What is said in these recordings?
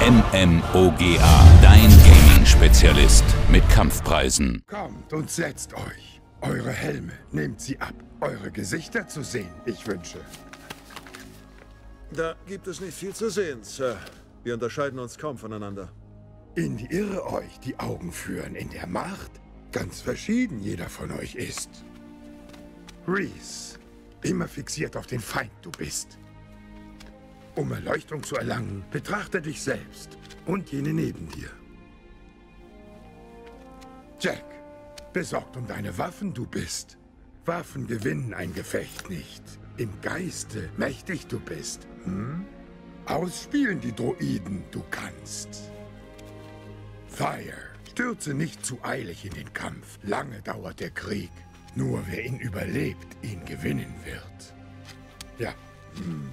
MMOGA, dein Gaming-Spezialist mit Kampfpreisen. Kommt und setzt euch. Eure Helme, nehmt sie ab. Eure Gesichter zu sehen, ich wünsche. Da gibt es nicht viel zu sehen, Sir. Wir unterscheiden uns kaum voneinander. In die Irre euch die Augen führen in der Macht? Ganz verschieden jeder von euch ist. Reese, immer fixiert auf den Feind du bist. Um Erleuchtung zu erlangen, betrachte dich selbst und jene neben dir. Jack, besorgt um deine Waffen du bist. Waffen gewinnen ein Gefecht nicht. Im Geiste mächtig du bist. Hm? Ausspielen die Droiden du kannst. Fire, stürze nicht zu eilig in den Kampf. Lange dauert der Krieg. Nur wer ihn überlebt, ihn gewinnen wird. Ja. Hm.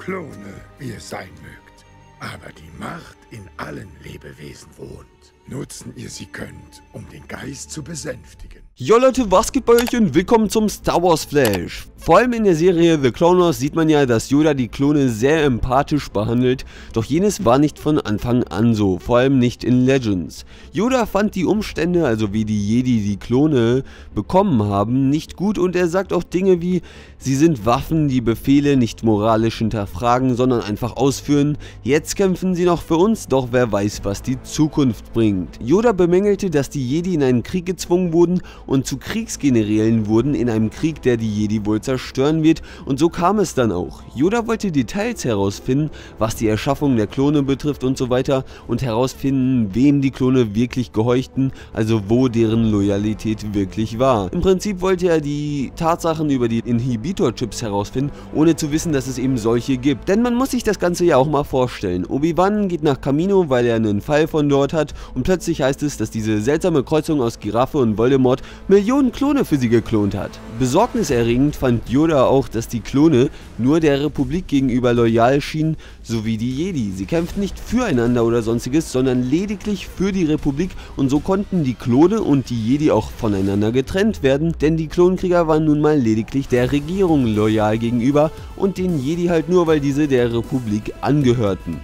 Klone, wie es sein mögt. Aber die Macht in allen Lebewesen wohnt. Nutzen ihr sie könnt, um den Geist zu besänftigen. Jo Leute, was geht bei euch und willkommen zum Star Wars Flash. Vor allem in der Serie The Clone Wars sieht man ja, dass Yoda die Klone sehr empathisch behandelt, doch jenes war nicht von Anfang an so, vor allem nicht in Legends. Yoda fand die Umstände, also wie die Jedi die Klone bekommen haben, nicht gut und er sagt auch Dinge wie, sie sind Waffen, die Befehle nicht moralisch hinterfragen, sondern einfach ausführen, jetzt kämpfen sie noch für uns, doch wer weiß, was die Zukunft bringt. Yoda bemängelte, dass die Jedi in einen Krieg gezwungen wurden und zu Kriegsgenerälen wurden in einem Krieg, der die Jedi wohl zerstören wird und so kam es dann auch. Yoda wollte Details herausfinden, was die Erschaffung der Klone betrifft und so weiter und herausfinden, wem die Klone wirklich gehorchten, also wo deren Loyalität wirklich war. Im Prinzip wollte er die Tatsachen über die Inhibitor-Chips herausfinden, ohne zu wissen, dass es eben solche gibt. Denn man muss sich das Ganze ja auch mal vorstellen. Obi-Wan geht nach Camino, weil er einen Fall von dort hat und plötzlich heißt es, dass diese seltsame Kreuzung aus Giraffe und Voldemort Millionen Klone für sie geklont hat. Besorgniserregend fand Yoda auch, dass die Klone nur der Republik gegenüber loyal schienen, sowie die Jedi. Sie kämpften nicht füreinander oder sonstiges, sondern lediglich für die Republik und so konnten die Klone und die Jedi auch voneinander getrennt werden, denn die Klonkrieger waren nun mal lediglich der Regierung loyal gegenüber und den Jedi halt nur, weil diese der Republik angehörten.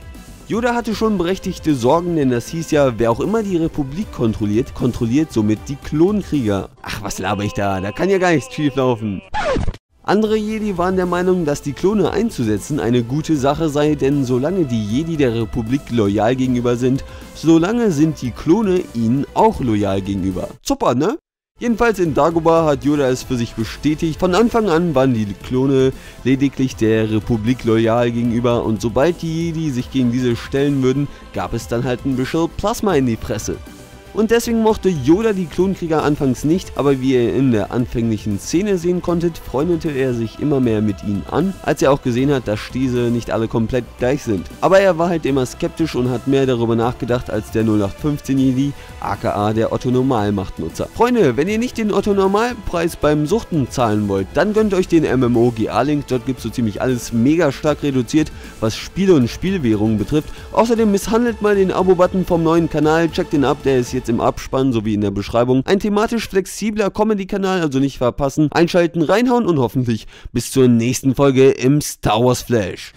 Yoda hatte schon berechtigte Sorgen, denn das hieß ja, wer auch immer die Republik kontrolliert, kontrolliert somit die Klonkrieger. Ach, was laber ich da? Da kann ja gar nichts schief laufen. Andere Jedi waren der Meinung, dass die Klone einzusetzen eine gute Sache sei, denn solange die Jedi der Republik loyal gegenüber sind, solange sind die Klone ihnen auch loyal gegenüber. Super, ne? Jedenfalls in Dagobah hat Yoda es für sich bestätigt, von Anfang an waren die Klone lediglich der Republik loyal gegenüber und sobald die Jedi sich gegen diese stellen würden, gab es dann halt ein bisschen Plasma in die Presse. Und deswegen mochte Yoda die Klonkrieger anfangs nicht, aber wie ihr in der anfänglichen Szene sehen konntet, freundete er sich immer mehr mit ihnen an, als er auch gesehen hat, dass diese nicht alle komplett gleich sind. Aber er war halt immer skeptisch und hat mehr darüber nachgedacht als der 0815 Jedi, aka der Otto Normalmachtnutzer. Freunde, wenn ihr nicht den Otto Normalpreis beim Suchten zahlen wollt, dann gönnt euch den MMO GA-Link, dort gibt es so ziemlich alles mega stark reduziert, was Spiele und Spielwährungen betrifft. Außerdem misshandelt mal den Abo-Button vom neuen Kanal, checkt den ab, der ist jetzt im Abspann sowie in der Beschreibung. Ein thematisch flexibler Comedy-Kanal, also nicht verpassen. Einschalten, reinhauen und hoffentlich bis zur nächsten Folge im Star Wars Flash.